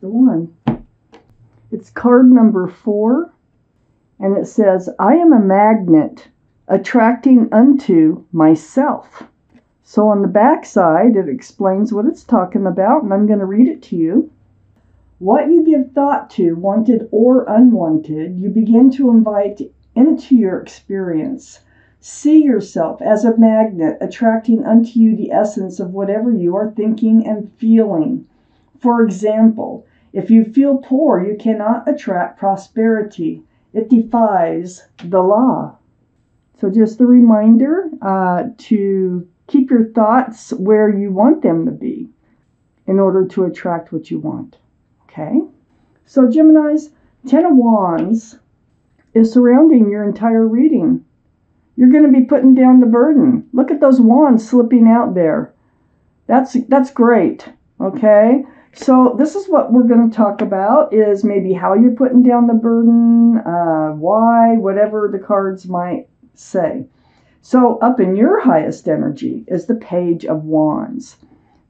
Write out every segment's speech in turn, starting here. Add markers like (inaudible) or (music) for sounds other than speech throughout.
the one. It's card number four, and it says, I am a magnet attracting unto myself. So on the back side, it explains what it's talking about, and I'm going to read it to you. What you give thought to, wanted or unwanted, you begin to invite into your experience. See yourself as a magnet attracting unto you the essence of whatever you are thinking and feeling. For example, if you feel poor, you cannot attract prosperity. It defies the law. So, just a reminder uh, to keep your thoughts where you want them to be in order to attract what you want. Okay? So, Geminis, Ten of Wands is surrounding your entire reading. You're going to be putting down the burden. Look at those wands slipping out there. That's that's great. Okay? So this is what we're going to talk about is maybe how you're putting down the burden, uh, why, whatever the cards might say. So up in your highest energy is the page of wands.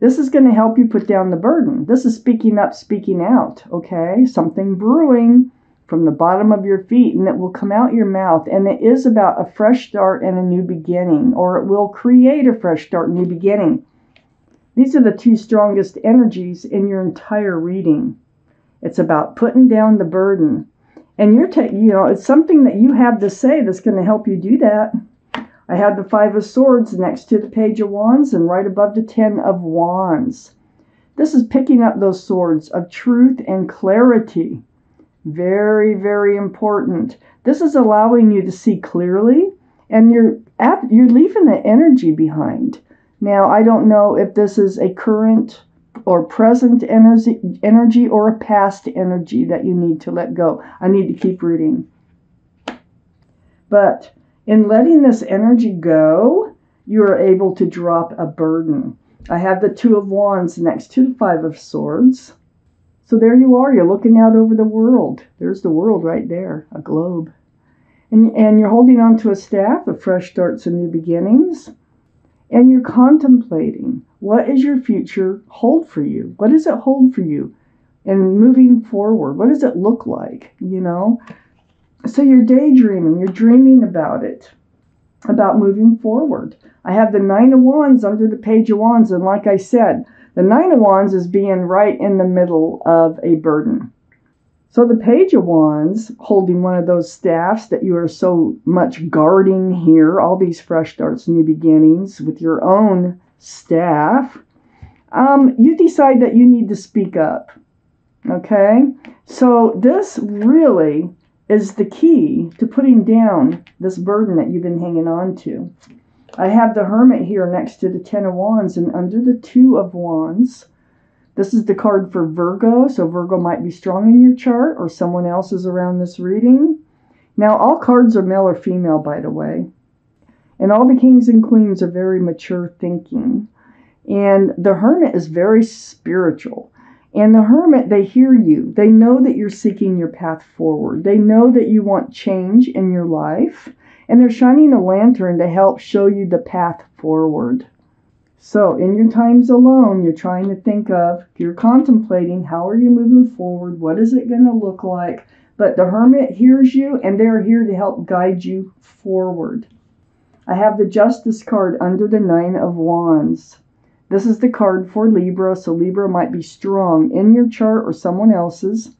This is going to help you put down the burden. This is speaking up, speaking out, okay? Something brewing from the bottom of your feet and it will come out your mouth and it is about a fresh start and a new beginning or it will create a fresh start, new beginning. These are the two strongest energies in your entire reading. It's about putting down the burden. And you're, ta- you know, it's something that you have to say that's going to help you do that. I have the Five of Swords next to the Page of Wands and right above the Ten of Wands. This is picking up those swords of truth and clarity. Very, very important. This is allowing you to see clearly and you're you're leaving the energy behind. Now, I don't know if this is a current or present energy, energy or a past energy that you need to let go. I need to keep reading. But in letting this energy go, you are able to drop a burden. I have the Two of Wands next to the Five of Swords. So there you are. You're looking out over the world. There's the world right there, a globe. And, and you're holding on to a staff of fresh starts and new beginnings and you're contemplating what does your future hold for you? What does it hold for you? And moving forward, what does it look like? You know? So you're daydreaming, you're dreaming about it, about moving forward. I have the Nine of Wands under the Page of Wands, and like I said, the Nine of Wands is being right in the middle of a burden. So the Page of Wands, holding one of those staffs that you are so much guarding here, all these fresh starts, new beginnings with your own staff, um, you decide that you need to speak up. Okay? So this really is the key to putting down this burden that you've been hanging on to. I have the Hermit here next to the Ten of Wands, and under the Two of Wands, this is the card for Virgo, so Virgo might be strong in your chart or someone else is around this reading. Now, all cards are male or female, by the way. And all the kings and queens are very mature thinking. And the hermit is very spiritual. And the hermit, they hear you. They know that you're seeking your path forward. They know that you want change in your life. And they're shining a lantern to help show you the path forward. So, in your times alone, you're trying to think of, you're contemplating how are you moving forward? What is it going to look like? But the hermit hears you and they're here to help guide you forward. I have the Justice card under the Nine of Wands. This is the card for Libra, so Libra might be strong in your chart or someone else's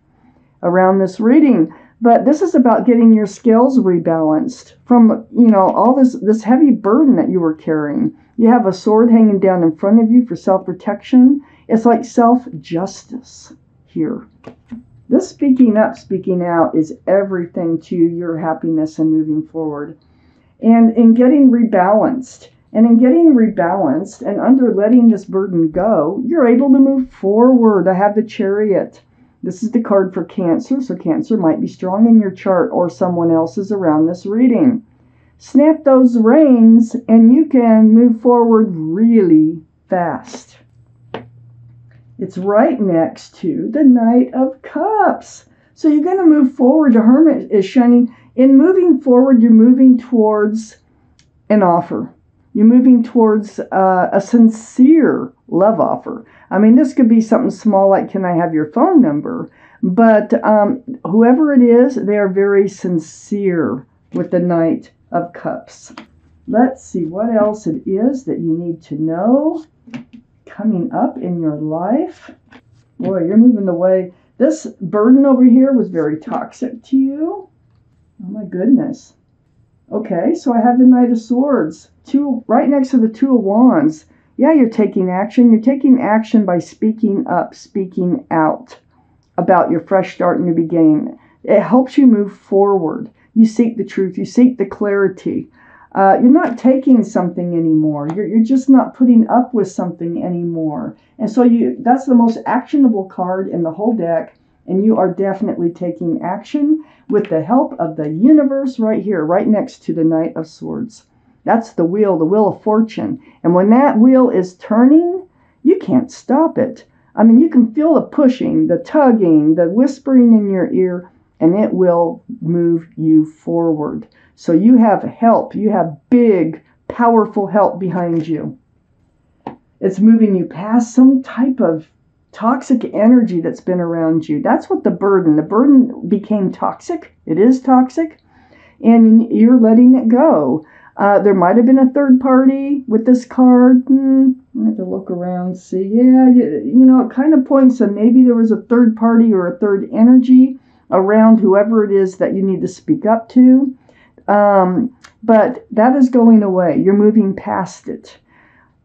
around this reading. But this is about getting your scales rebalanced from, you know, all this this heavy burden that you were carrying. You have a sword hanging down in front of you for self protection. It's like self justice here. This speaking up, speaking out is everything to your happiness and moving forward. And in getting rebalanced, and in getting rebalanced and under letting this burden go, you're able to move forward. I have the chariot. This is the card for Cancer, so Cancer might be strong in your chart or someone else's around this reading snap those reins and you can move forward really fast. It's right next to the Knight of Cups. So you're going to move forward. The Hermit is shining. In moving forward, you're moving towards an offer. You're moving towards uh, a sincere love offer. I mean, this could be something small like, Can I have your phone number? But um, whoever it is, they are very sincere with the Knight of Cups. Let's see what else it is that you need to know coming up in your life. Boy, you're moving away. This burden over here was very toxic to you. Oh my goodness. Okay, so I have the Knight of Swords, two right next to the Two of Wands. Yeah, you're taking action. You're taking action by speaking up, speaking out about your fresh start the beginning. It helps you move forward. You seek the truth, you seek the clarity. Uh, you're not taking something anymore. You're, you're just not putting up with something anymore. And so you that's the most actionable card in the whole deck. And you are definitely taking action with the help of the universe right here, right next to the Knight of Swords. That's the wheel, the wheel of fortune. And when that wheel is turning, you can't stop it. I mean, you can feel the pushing, the tugging, the whispering in your ear, and it will move you forward. So you have help. You have big, powerful help behind you. It's moving you past some type of toxic energy that's been around you. That's what the burden, the burden became toxic. It is toxic, and you're letting it go. Uh, there might have been a third party with this card. Hmm, I have to look around, see. Yeah, you, you know, it kind of points to maybe there was a third party or a third energy around whoever it is that you need to speak up to. Um, but that is going away. You're moving past it.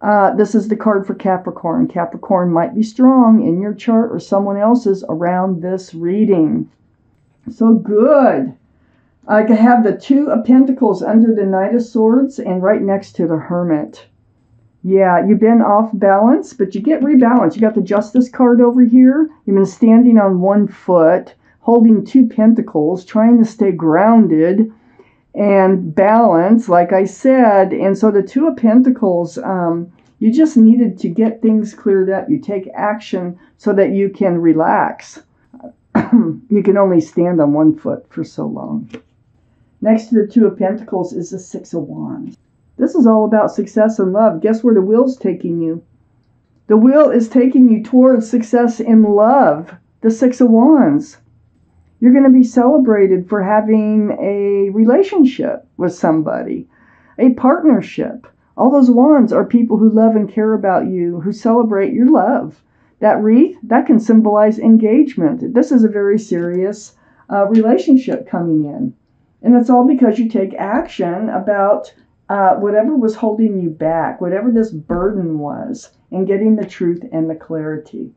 Uh, this is the card for Capricorn. Capricorn might be strong in your chart or someone else's around this reading. So good. I could have the Two of Pentacles under the Knight of Swords and right next to the Hermit. Yeah, you've been off balance, but you get rebalanced. You got the Justice card over here. You've been standing on one foot, holding two pentacles, trying to stay grounded and balance, like I said. And so the Two of Pentacles, um, you just needed to get things cleared up. You take action so that you can relax. (clears throat) you can only stand on one foot for so long. Next to the Two of Pentacles is the Six of Wands. This is all about success and love. Guess where the wheel's taking you? The wheel is taking you towards success in love. The Six of Wands you're going to be celebrated for having a relationship with somebody, a partnership. All those wands are people who love and care about you, who celebrate your love. That wreath, that can symbolize engagement. This is a very serious uh, relationship coming in. And it's all because you take action about uh, whatever was holding you back, whatever this burden was, and getting the truth and the clarity.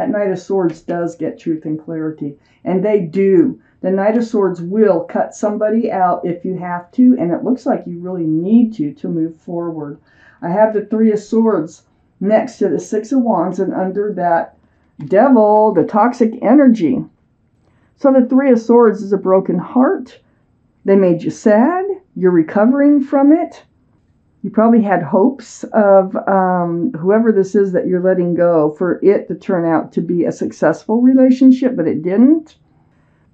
That Knight of Swords does get truth and clarity. And they do. The Knight of Swords will cut somebody out if you have to, and it looks like you really need to to move forward. I have the Three of Swords next to the Six of Wands and under that devil, the toxic energy. So the Three of Swords is a broken heart. They made you sad. You're recovering from it you probably had hopes of um, whoever this is that you're letting go for it to turn out to be a successful relationship, but it didn't.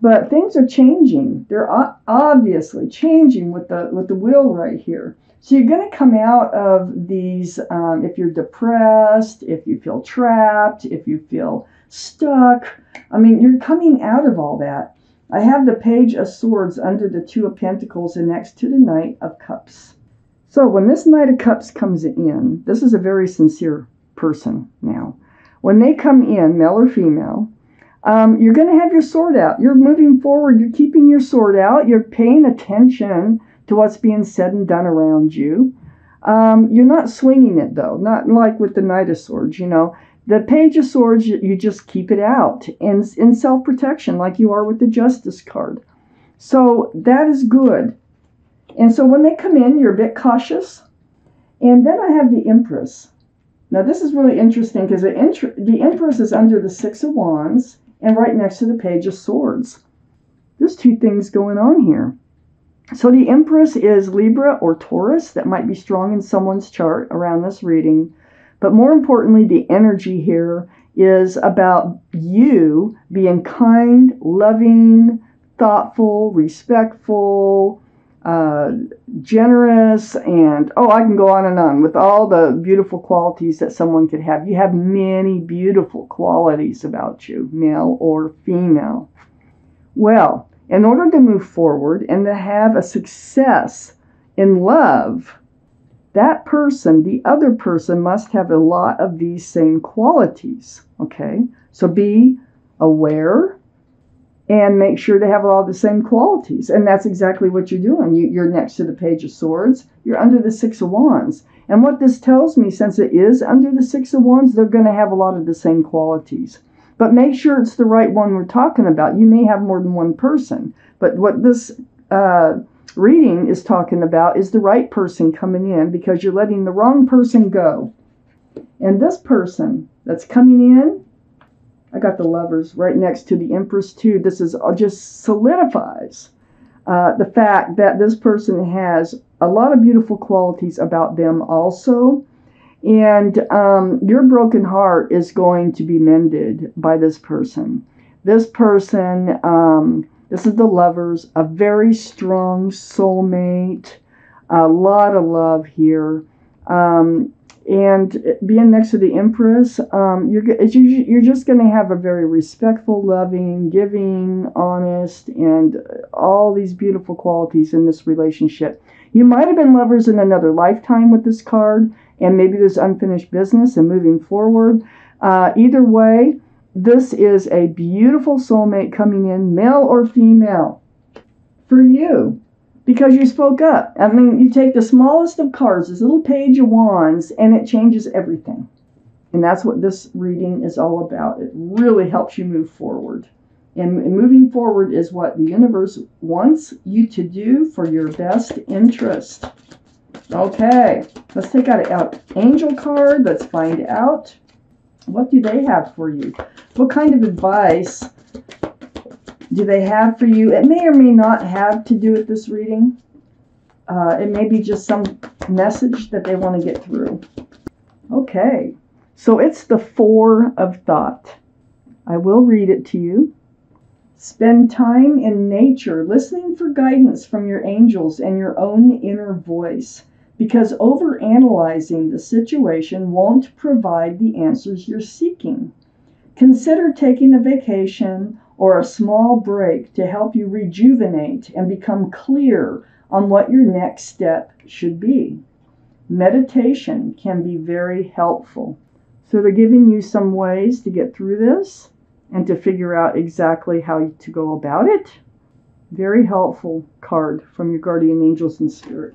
But things are changing. They're obviously changing with the with the wheel right here. So you're going to come out of these um, if you're depressed, if you feel trapped, if you feel stuck. I mean, you're coming out of all that. I have the Page of Swords under the Two of Pentacles and next to the Knight of Cups. So when this Knight of Cups comes in, this is a very sincere person now. When they come in, male or female, um, you're going to have your sword out. You're moving forward. You're keeping your sword out. You're paying attention to what's being said and done around you. Um, you're not swinging it though, not like with the Knight of Swords. You know, the Page of Swords, you, just keep it out in in self protection, like you are with the Justice card. So that is good. And so when they come in, you're a bit cautious. And then I have the Empress. Now this is really interesting because the, the Empress is under the Six of Wands and right next to the Page of Swords. There's two things going on here. So the Empress is Libra or Taurus. That might be strong in someone's chart around this reading. But more importantly, the energy here is about you being kind, loving, thoughtful, respectful, uh, generous, and oh, I can go on and on with all the beautiful qualities that someone could have. You have many beautiful qualities about you, male or female. Well, in order to move forward and to have a success in love, that person, the other person, must have a lot of these same qualities. Okay? So be aware and make sure they have all the same qualities. And that's exactly what you're doing. You, are next to the Page of Swords, you're under the Six of Wands. And what this tells me, since it is under the Six of Wands, they're going to have a lot of the same qualities. But make sure it's the right one we're talking about. You may have more than one person, but what this uh, reading is talking about is the right person coming in because you're letting the wrong person go. And this person that's coming in, I got the lovers right next to the Empress too. This is uh, just solidifies uh, the fact that this person has a lot of beautiful qualities about them also. And um, your broken heart is going to be mended by this person. This person, um, this is the lovers, a very strong soulmate, a lot of love here. Um, and being next to the Empress, um, you're, you're just going to have a very respectful, loving, giving, honest, and all these beautiful qualities in this relationship. You might have been lovers in another lifetime with this card, and maybe there's unfinished business and moving forward. Uh, either way, this is a beautiful soulmate coming in, male or female, for you because you spoke up. I mean, you take the smallest of cards, this little page of wands, and it changes everything. And that's what this reading is all about. It really helps you move forward. And moving forward is what the universe wants you to do for your best interest. Okay, let's take out an angel card. Let's find out what do they have for you. What kind of advice do they have for you? It may or may not have to do with this reading. Uh, it may be just some message that they want to get through. Okay, so it's the Four of Thought. I will read it to you. Spend time in nature, listening for guidance from your angels and your own inner voice, because overanalyzing the situation won't provide the answers you're seeking. Consider taking a vacation or a small break to help you rejuvenate and become clear on what your next step should be. Meditation can be very helpful. So, they're giving you some ways to get through this and to figure out exactly how to go about it. Very helpful card from your guardian angels and spirit.